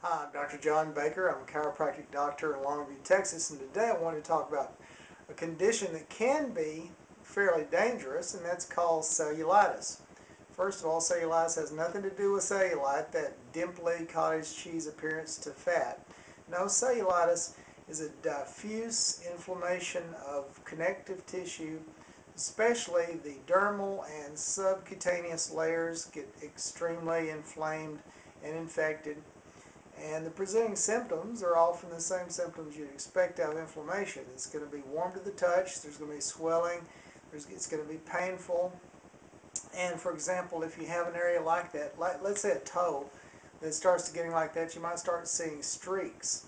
Hi, I'm Dr. John Baker. I'm a chiropractic doctor in Longview, Texas, and today I want to talk about a condition that can be fairly dangerous, and that's called cellulitis. First of all, cellulitis has nothing to do with cellulite, that dimply cottage cheese appearance to fat. No, cellulitis is a diffuse inflammation of connective tissue, especially the dermal and subcutaneous layers get extremely inflamed and infected and the presenting symptoms are often the same symptoms you'd expect out of inflammation. It's going to be warm to the touch, there's going to be swelling, it's going to be painful. And for example, if you have an area like that, like, let's say a toe that starts getting like that, you might start seeing streaks.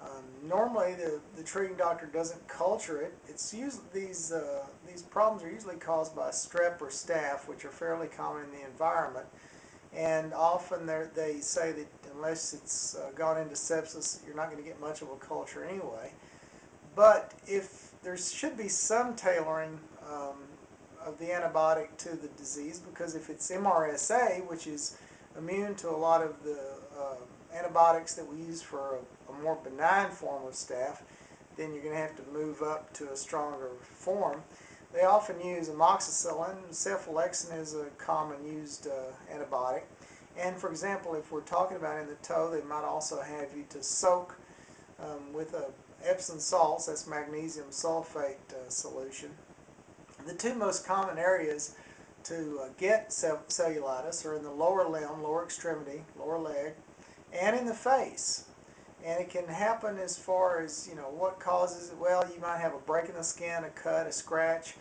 Um, normally, the, the treating doctor doesn't culture it. It's usually these uh, these problems are usually caused by strep or staph, which are fairly common in the environment and often they say that unless it's uh, gone into sepsis, you're not going to get much of a culture anyway. But if there should be some tailoring um, of the antibiotic to the disease, because if it's MRSA, which is immune to a lot of the uh, antibiotics that we use for a, a more benign form of staph, then you're going to have to move up to a stronger form. They often use amoxicillin. Cephalexin is a common used uh, antibiotic. And for example, if we're talking about in the toe, they might also have you to soak um, with a Epsom salts, that's magnesium sulfate uh, solution. The two most common areas to uh, get cellulitis are in the lower limb, lower extremity, lower leg, and in the face. And it can happen as far as, you know, what causes it. Well, you might have a break in the skin, a cut, a scratch,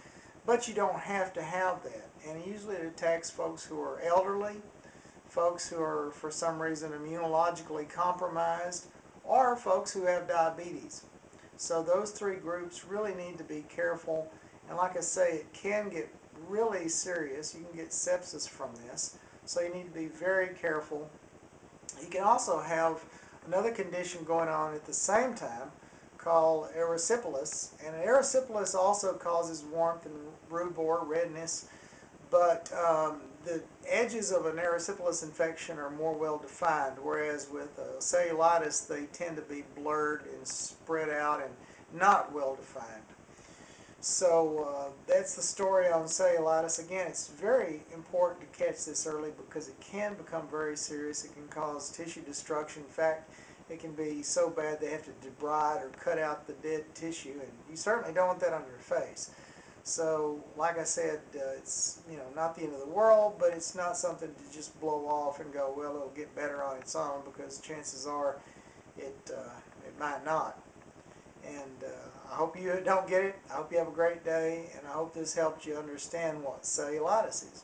but you don't have to have that. And usually it attacks folks who are elderly, folks who are for some reason immunologically compromised, or folks who have diabetes. So those three groups really need to be careful. And like I say, it can get really serious. You can get sepsis from this. So you need to be very careful. You can also have another condition going on at the same time called erysipelas. And erysipelas also causes warmth and rubor, redness, but um, the edges of an erysipelas infection are more well defined, whereas with uh, cellulitis they tend to be blurred and spread out and not well defined. So uh, that's the story on cellulitis. Again, it's very important to catch this early because it can become very serious. It can cause tissue destruction. In fact, it can be so bad they have to debride or cut out the dead tissue, and you certainly don't want that on your face. So, like I said, uh, it's you know not the end of the world, but it's not something to just blow off and go, well, it'll get better on its own, because chances are it uh, it might not. And uh, I hope you don't get it. I hope you have a great day, and I hope this helped you understand what cellulitis is.